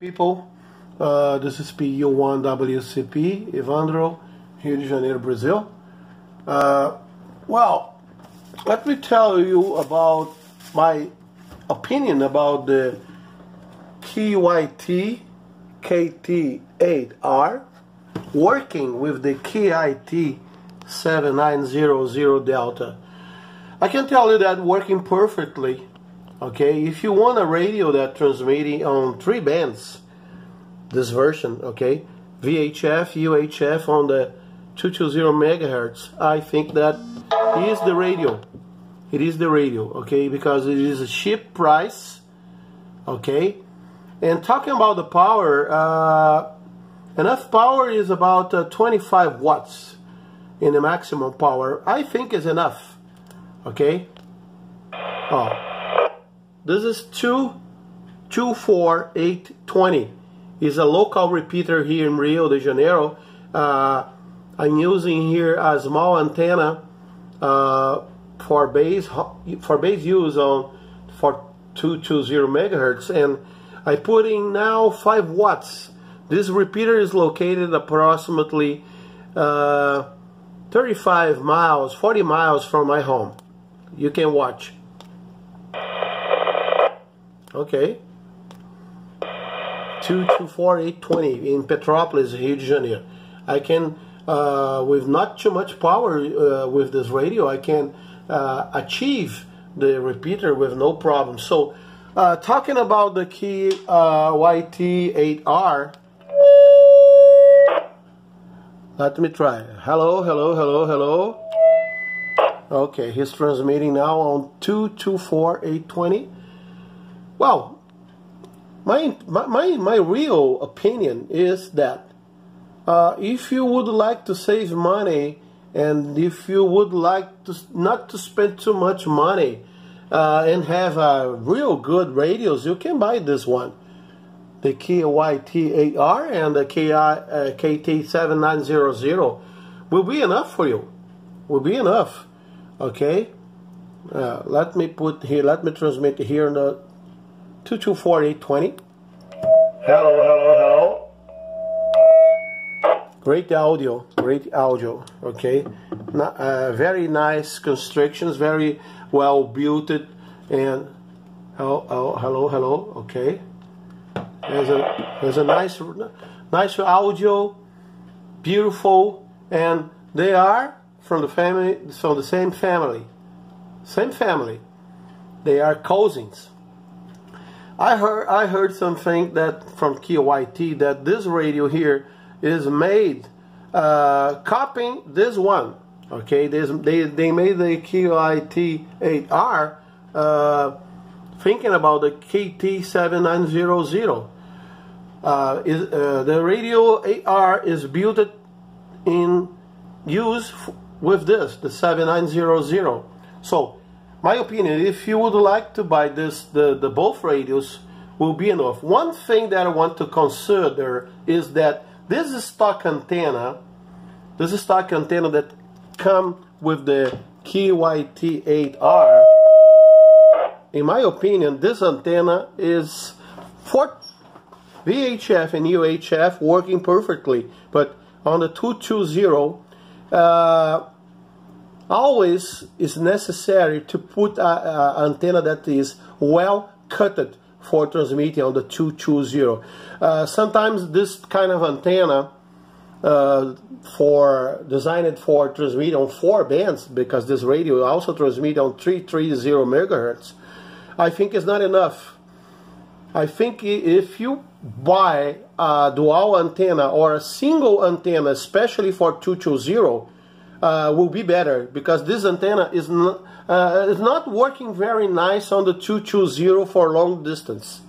people. Uh, this is PU1WCP, Evandro, Rio de Janeiro, Brazil. Uh, well, let me tell you about my opinion about the QYT KT8R working with the QYT 7900 Delta. I can tell you that working perfectly okay if you want a radio that transmitting on three bands this version okay VHF UHF on the 220 megahertz I think that is the radio. It is the radio okay because it is a cheap price okay. And talking about the power uh, enough power is about uh, 25 watts in the maximum power. I think is enough okay. Oh this is 224820. It's a local repeater here in Rio de Janeiro. Uh, I'm using here a small antenna uh, for base for base use on for 220 megahertz and I put in now 5 watts. This repeater is located approximately uh, 35 miles, 40 miles from my home. You can watch. Okay. 224820 in Petrópolis, Rio de Janeiro. I can, uh, with not too much power uh, with this radio, I can uh, achieve the repeater with no problem. So, uh, talking about the key uh, YT8R, let me try. Hello, hello, hello, hello. Okay, he's transmitting now on 224820. Well, my, my, my real opinion is that uh, if you would like to save money and if you would like to not to spend too much money uh, and have a real good radios, you can buy this one. The Kia YT8R and the KI, uh, KT7900 will be enough for you. Will be enough. Okay? Uh, let me put here, let me transmit here in the 224820. Hello, hello, hello. Great audio, great audio, okay? Uh, very nice constructions, very well built and oh, oh, hello, hello, okay. There's a, there's a nice, nice audio, beautiful, and they are from the family, from the same family, same family. They are cousins. I heard I heard something that from QYT that this radio here is made uh, copying this one. Okay, this, they they made the QYT 8R uh, thinking about the KT 7900. Uh, is, uh, the radio 8R is built in use with this, the 7900. So my opinion, if you would like to buy this, the, the both radios will be enough. One thing that I want to consider is that this stock antenna, this stock antenna that come with the QYT8R, in my opinion, this antenna is for VHF and UHF working perfectly, but on the 220, uh, always is necessary to put an antenna that is well cutted for transmitting on the 220. Uh, sometimes this kind of antenna uh, for designed for transmit on four bands because this radio also transmit on 330 megahertz I think is not enough I think if you buy a dual antenna or a single antenna especially for 220 uh, will be better because this antenna is not, uh, is not working very nice on the 220 for long distance.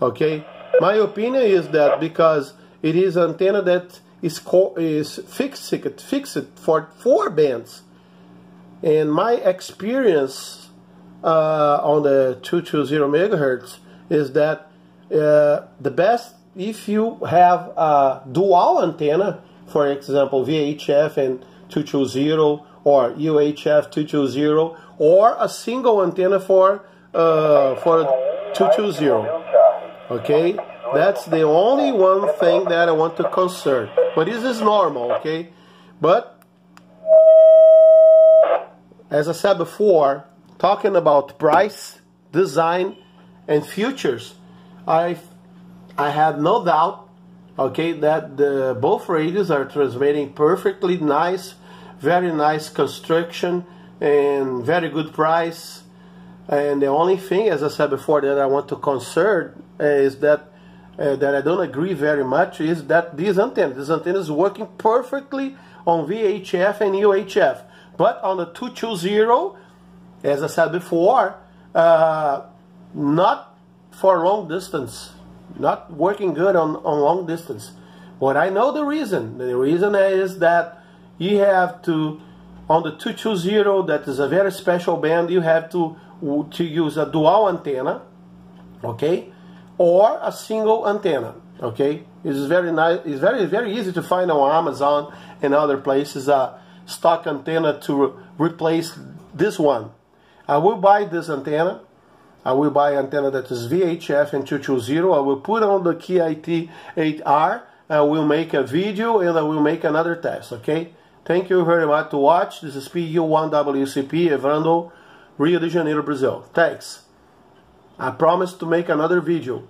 Okay, my opinion is that because it is antenna that is is fixed fixed for four bands, and my experience uh, on the 220 megahertz is that uh, the best if you have a dual antenna, for example VHF and 220 or UHF 220 or a single antenna for uh, for 220 okay That's the only one thing that I want to concern. But this is normal, okay? But as I said before, talking about price, design, and futures, I I have no doubt, okay, that the both radios are transmitting perfectly nice, very nice construction and very good price. And the only thing, as I said before, that I want to concern is that uh, that I don't agree very much is that this antenna, this antenna is working perfectly on VHF and UHF, but on the 220, as I said before, uh, not for long distance, not working good on, on long distance. But I know the reason. The reason is that you have to, on the 220, that is a very special band, you have to, to use a dual antenna, okay? or a single antenna. Okay, it's very nice. It's very very easy to find on Amazon and other places a stock antenna to re replace this one. I will buy this antenna. I will buy antenna that is VHF and 220. I will put on the QYT 8R. I will make a video and I will make another test. Okay. Thank you very much to watch. This is PU1WCP Evandro, Rio de Janeiro, Brazil. Thanks. I promise to make another video.